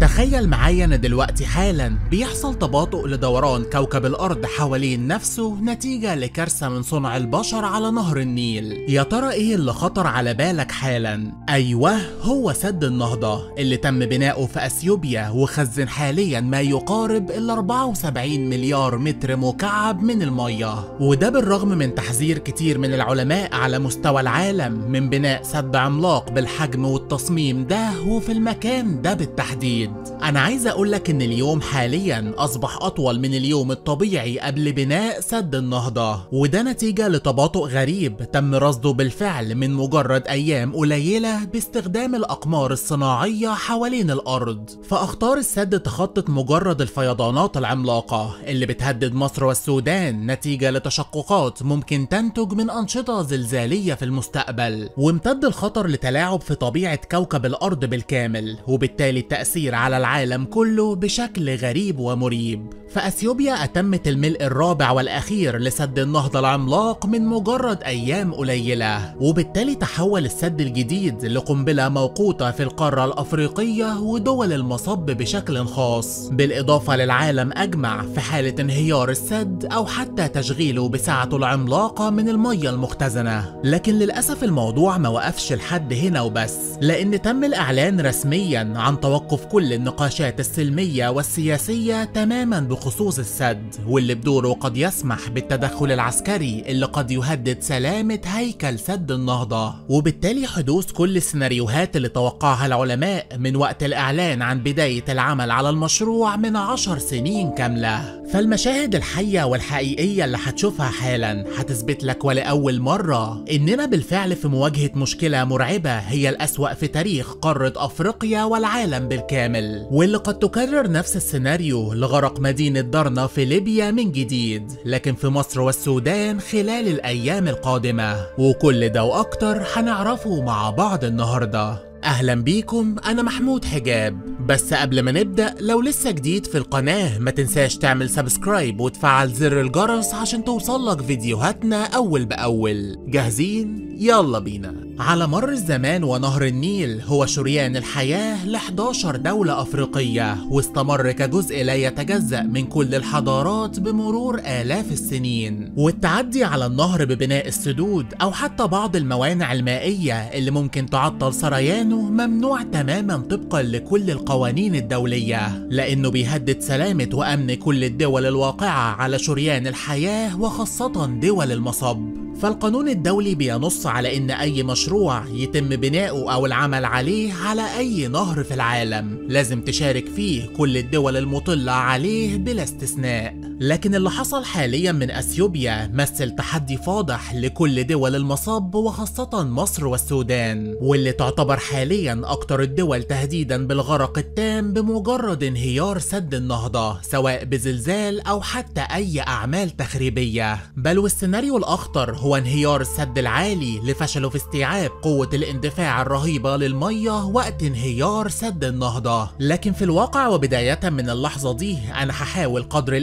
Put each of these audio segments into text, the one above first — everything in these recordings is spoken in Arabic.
تخيل معايا ان دلوقتي حالا بيحصل تباطؤ لدوران كوكب الأرض حوالين نفسه نتيجة لكارثة من صنع البشر على نهر النيل. يا ترى إيه اللي خطر على بالك حالا؟ أيوه هو سد النهضة اللي تم بناؤه في أثيوبيا وخزن حاليا ما يقارب ال 74 مليار متر مكعب من المية. وده بالرغم من تحذير كتير من العلماء على مستوى العالم من بناء سد عملاق بالحجم والتصميم ده وفي المكان ده بالتحديد. أنا عايز أقولك إن اليوم حاليا أصبح أطول من اليوم الطبيعي قبل بناء سد النهضة وده نتيجة لتباطؤ غريب تم رصده بالفعل من مجرد أيام قليلة باستخدام الأقمار الصناعية حوالين الأرض. فأخطار السد تخطت مجرد الفيضانات العملاقة اللي بتهدد مصر والسودان نتيجة لتشققات ممكن تنتج من أنشطة زلزالية في المستقبل وامتد الخطر لتلاعب في طبيعة كوكب الأرض بالكامل وبالتالي التأثير على العالم كله بشكل غريب ومريب. فأثيوبيا أتمت الملء الرابع والأخير لسد النهضة العملاق من مجرد أيام قليلة. وبالتالي تحول السد الجديد لقنبلة موقوتة في القارة الأفريقية ودول المصب بشكل خاص. بالإضافة للعالم أجمع في حالة انهيار السد أو حتى تشغيله بسعته العملاقة من المية المختزنة. لكن للأسف الموضوع ما وقفش لحد هنا وبس لأن تم الإعلان رسميا عن توقف كل النقاشات السلمية والسياسية تماما بخصوص السد واللي بدوره قد يسمح بالتدخل العسكري اللي قد يهدد سلامة هيكل سد النهضة. وبالتالي حدوث كل السيناريوهات اللي توقعها العلماء من وقت الإعلان عن بداية العمل على المشروع من عشر سنين كاملة. فالمشاهد الحية والحقيقية اللي هتشوفها حالا هتثبت لك ولأول مرة إننا بالفعل في مواجهة مشكلة مرعبة هي الأسوأ في تاريخ قارة أفريقيا والعالم بالكامل واللي قد تكرر نفس السيناريو لغرق مدينة درنا في ليبيا من جديد لكن في مصر والسودان خلال الأيام القادمة وكل ده وأكتر هنعرفه مع بعض النهارده. أهلا بيكم أنا محمود حجاب. بس قبل ما نبدأ لو لسه جديد في القناة ما تنساش تعمل subscribe وتفعل زر الجرس عشان توصلك فيديوهاتنا أول بأول. جاهزين؟ يلا بينا. على مر الزمان ونهر النيل هو شريان الحياة ل 11 دولة أفريقية واستمر كجزء لا يتجزأ من كل الحضارات بمرور آلاف السنين. والتعدي على النهر ببناء السدود أو حتى بعض الموانع المائية اللي ممكن تعطل سريانه ممنوع تماما طبقا لكل القوانين الدولية. لأنه بيهدد سلامة وأمن كل الدول الواقعة على شريان الحياة وخاصة دول المصب. فالقانون الدولي بينص على إن أي مشروع يتم بناؤه أو العمل عليه على أي نهر في العالم. لازم تشارك فيه كل الدول المطلة عليه بلا استثناء. لكن اللي حصل حاليا من أثيوبيا مثل تحدي فاضح لكل دول المصب وخاصة مصر والسودان واللي تعتبر حاليا أكتر الدول تهديدا بالغرق التام بمجرد انهيار سد النهضة سواء بزلزال أو حتى أي أعمال تخريبية. بل والسيناريو الأخطر هو انهيار السد العالي لفشله في استيعاب قوة الاندفاع الرهيبة للمية وقت انهيار سد النهضة. لكن في الواقع وبداية من اللحظة دي أنا هحاول قدر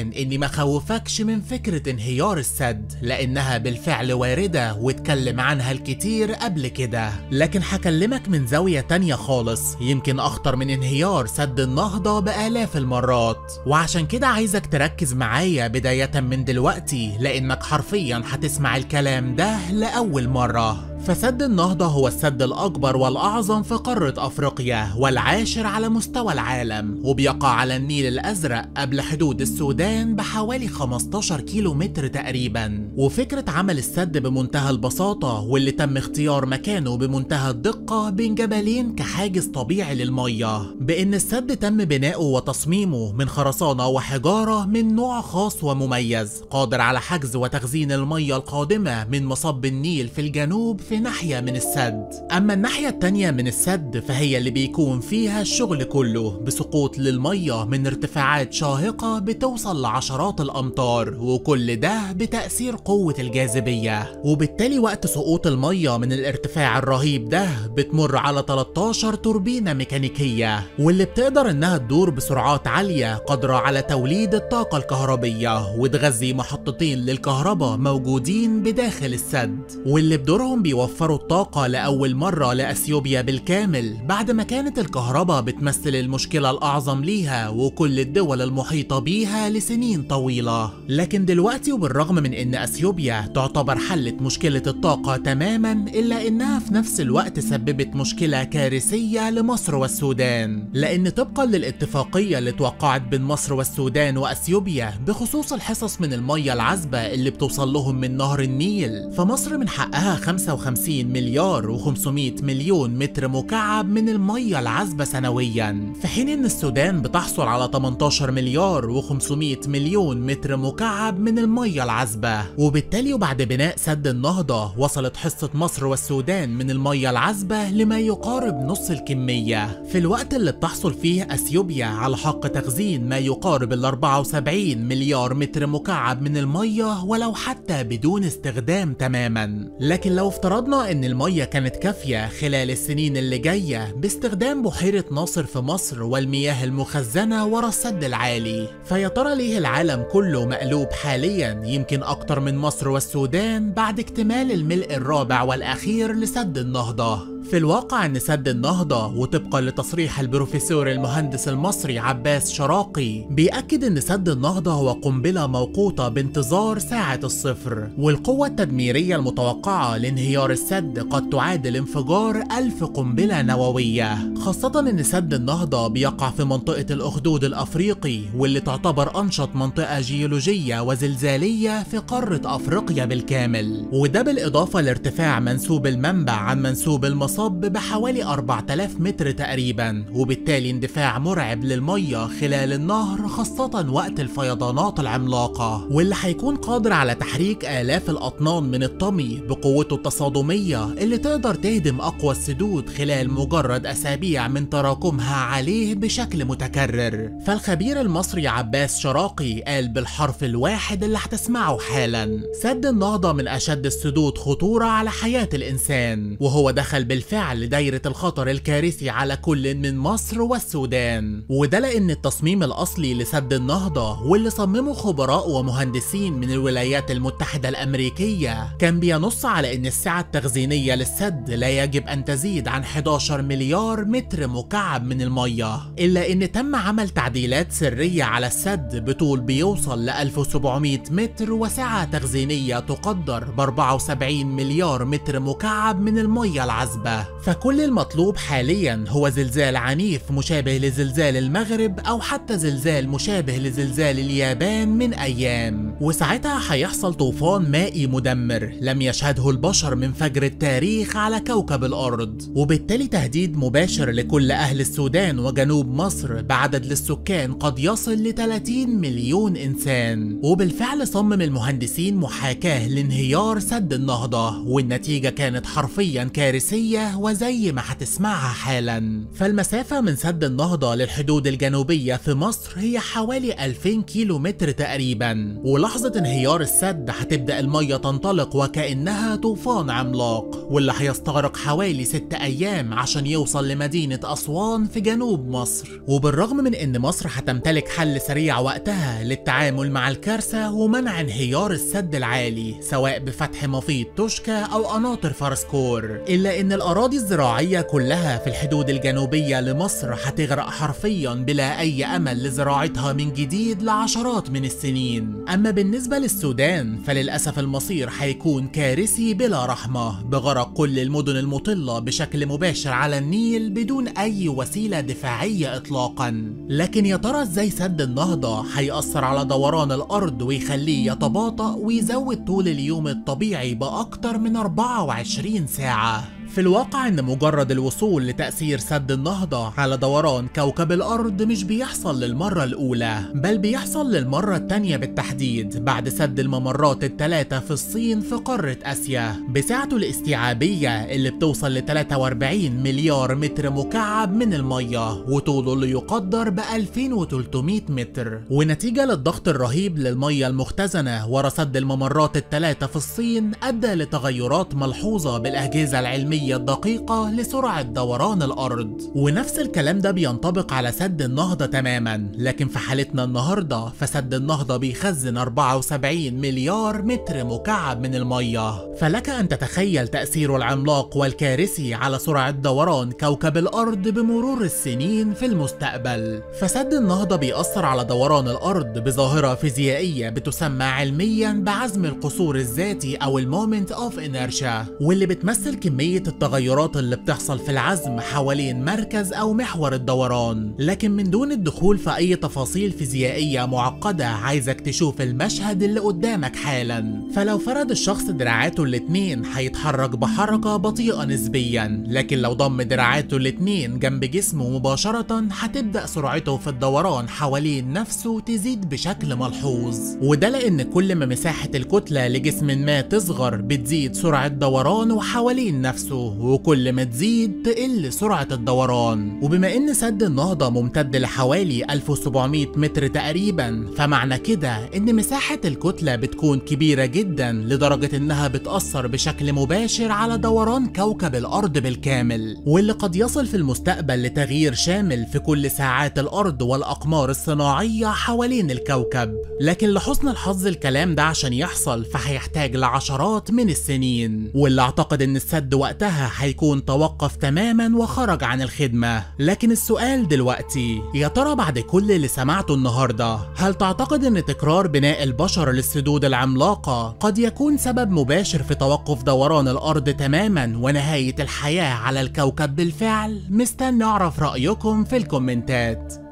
الإمكان إني ما خوفكش من فكرة انهيار السد لأنها بالفعل واردة واتكلم عنها الكتير قبل كده. لكن هكلمك من زاوية تانية خالص يمكن أخطر من انهيار سد النهضة بآلاف المرات. وعشان كده عايزك تركز معايا بداية من دلوقتي لأنك حرفيا هتسمع تسمع الكلام ده لأول مرة. فسد النهضة هو السد الأكبر والأعظم في قارة أفريقيا والعاشر على مستوى العالم وبيقع على النيل الأزرق قبل حدود السودان بحوالي 15 كيلو متر تقريبا. وفكرة عمل السد بمنتهى البساطة واللي تم اختيار مكانه بمنتهى الدقة بين جبلين كحاجز طبيعي للمية. بأن السد تم بناؤه وتصميمه من خرسانة وحجارة من نوع خاص ومميز قادر على حجز وتخزين المية القادمة من مصب النيل في الجنوب في ناحية من السد. أما الناحية التانية من السد فهي اللي بيكون فيها الشغل كله بسقوط للمية من ارتفاعات شاهقة بتوصل لعشرات الأمتار وكل ده بتأثير قوة الجاذبية. وبالتالي وقت سقوط المية من الارتفاع الرهيب ده بتمر على 13 توربينة ميكانيكية واللي بتقدر إنها تدور بسرعات عالية قادرة على توليد الطاقة الكهربية وتغذي محطتين للكهرباء موجودين بداخل السد. واللي بدورهم بيو يوفروا الطاقة لأول مرة لأثيوبيا بالكامل بعد ما كانت الكهرباء بتمثل المشكلة الأعظم ليها وكل الدول المحيطة بيها لسنين طويلة. لكن دلوقتي وبالرغم من أن أثيوبيا تعتبر حلت مشكلة الطاقة تماما إلا أنها في نفس الوقت سببت مشكلة كارثية لمصر والسودان. لأن طبقا للاتفاقية اللي توقعت بين مصر والسودان وأثيوبيا بخصوص الحصص من المية العذبة اللي بتوصل لهم من نهر النيل فمصر من حقها 55 مليار و500 مليون متر مكعب من المية العذبة سنويا. في حين إن السودان بتحصل على 18 مليار و500 مليون متر مكعب من المية العذبة. وبالتالي وبعد بناء سد النهضة وصلت حصة مصر والسودان من المية العذبة لما يقارب نص الكمية. في الوقت اللي بتحصل فيه أثيوبيا على حق تخزين ما يقارب ال 74 مليار متر مكعب من المية ولو حتى بدون استخدام تماما. لكن لو افترضنا إن المية كانت كافية خلال السنين اللي جاية باستخدام بحيرة ناصر في مصر والمياه المخزنة ورا السد العالي. فيا ترى ليه العالم كله مقلوب حاليا؟ يمكن أكتر من مصر والسودان بعد اكتمال الملء الرابع والأخير لسد النهضة. في الواقع أن سد النهضة وطبقا لتصريح البروفيسور المهندس المصري عباس شراقي بيأكد أن سد النهضة هو قنبلة موقوتة بانتظار ساعة الصفر والقوة التدميرية المتوقعة لانهيار السد قد تعادل انفجار ألف قنبلة نووية. خاصة أن سد النهضة بيقع في منطقة الأخدود الأفريقي واللي تعتبر أنشط منطقة جيولوجية وزلزالية في قارة أفريقيا بالكامل. وده بالإضافة لارتفاع منسوب المنبع عن منسوب المصب بحوالي 4000 متر تقريبا وبالتالي اندفاع مرعب للمية خلال النهر خاصة وقت الفيضانات العملاقة. واللي هيكون قادر على تحريك آلاف الأطنان من الطمي بقوته التصادمية اللي تقدر تهدم أقوى السدود خلال مجرد أسابيع من تراكمها عليه بشكل متكرر. فالخبير المصري عباس شراقي قال بالحرف الواحد اللي هتسمعه حالا سد النهضة من أشد السدود خطورة على حياة الإنسان. وهو دخل بالفعل دايرة الخطر الكارثي على كل من مصر والسودان. وده لأن التصميم الأصلي لسد النهضة واللي صممه خبراء ومهندسين من الولايات المتحدة الأمريكية. كان بينص على أن السعة التخزينية للسد لا يجب أن تزيد عن 11 مليار متر مكعب من المية إلا أن تم عمل تعديلات سرية على السد بطول بيوصل ل 1700 متر وسعة تخزينية تقدر ب 74 مليار متر مكعب من المية العذبة. فكل المطلوب حاليا هو زلزال عنيف مشابه لزلزال المغرب أو حتى زلزال مشابه لزلزال اليابان من أيام. وساعتها هيحصل طوفان مائي مدمر لم يشهده البشر من فجر التاريخ على كوكب الأرض. وبالتالي تهديد مباشر لكل أهل السودان وجنوب مصر بعدد للسكان قد يصل ل 30 مليون إنسان. وبالفعل صمم المهندسين محاكاة لانهيار سد النهضة والنتيجة كانت حرفيا كارثية وزي ما هتسمعها حالا. فالمسافة من سد النهضة للحدود الجنوبية في مصر هي حوالي 2000 كيلو متر تقريبا ولحظة انهيار السد هتبدأ المية تنطلق وكأنها طوفان عملاق واللي هيستغرق حوالي 6 أيام عشان يوصل لمدينة أسوان في جنوب مصر. وبالرغم من إن مصر هتمتلك حل سريع وقتها للتعامل مع الكارثة ومنع انهيار السد العالي سواء بفتح مفيد توشكا أو قناطر فرسكور إلا إن الأراضي الزراعية كلها في الحدود الجنوبية لمصر هتغرق حرفيا بلا أي أمل لزراعتها من جديد لعشرات من السنين. أما بالنسبة للسودان فللأسف المصير هيكون كارثي بلا رحمة بغرق كل المدن المطلة بشكل مباشر على النيل بدون أي وسيلة دفاعية اطلاقا. لكن يا ترى إزاي سد النهضة هيأثر على دوران الأرض ويخليه يتباطأ ويزود طول اليوم الطبيعي بأكتر من 24 ساعة؟ في الواقع إن مجرد الوصول لتأثير سد النهضة على دوران كوكب الأرض مش بيحصل للمرة الأولى بل بيحصل للمرة التانية بالتحديد بعد سد الممرات الثلاثة في الصين في قارة آسيا. بسعته الاستيعابية اللي بتوصل ل 43 مليار متر مكعب من المية وطوله اللي يقدر ب 2300 متر. ونتيجة للضغط الرهيب للمية المختزنة ورا سد الممرات الثلاثة في الصين أدى لتغيرات ملحوظة بالأجهزة العلمية العالمية الدقيقة لسرعة دوران الأرض. ونفس الكلام ده بينطبق على سد النهضة تماما. لكن في حالتنا النهاردة فسد النهضة بيخزن 74 مليار متر مكعب من المية. فلك أن تتخيل تأثيره العملاق والكارثي على سرعة دوران كوكب الأرض بمرور السنين في المستقبل. فسد النهضة بيأثر على دوران الأرض بظاهرة فيزيائية بتسمى علميا بعزم القصور الذاتي أو ال moment of inertia واللي بتمثل كمية التغيرات اللي بتحصل في العزم حوالين مركز أو محور الدوران. لكن من دون الدخول في أي تفاصيل فيزيائية معقدة عايزك تشوف المشهد اللي قدامك حالا. فلو فرد الشخص دراعاته الاتنين هيتحرك بحركة بطيئة نسبيا. لكن لو ضم دراعاته الاتنين جنب جسمه مباشرة هتبدأ سرعته في الدوران حوالين نفسه تزيد بشكل ملحوظ. وده لأن كل ما مساحة الكتلة لجسم ما تصغر بتزيد سرعة دورانه حوالين نفسه. وكل ما تزيد تقل سرعة الدوران. وبما إن سد النهضة ممتد لحوالي 1700 متر تقريبا فمعنى كده إن مساحة الكتلة بتكون كبيرة جدا لدرجة إنها بتأثر بشكل مباشر على دوران كوكب الأرض بالكامل. واللي قد يصل في المستقبل لتغيير شامل في كل ساعات الأرض والأقمار الصناعية حوالين الكوكب. لكن لحسن الحظ الكلام ده عشان يحصل فهيحتاج لعشرات من السنين. واللي أعتقد إن السد وقتها هيكون توقف تماما وخرج عن الخدمة. لكن السؤال دلوقتي يا ترى بعد كل اللي سمعته النهاردة هل تعتقد إن تكرار بناء البشر للسدود العملاقة قد يكون سبب مباشر في توقف دوران الأرض تماما ونهاية الحياة على الكوكب بالفعل؟ مستني اعرف رأيكم في الكومنتات.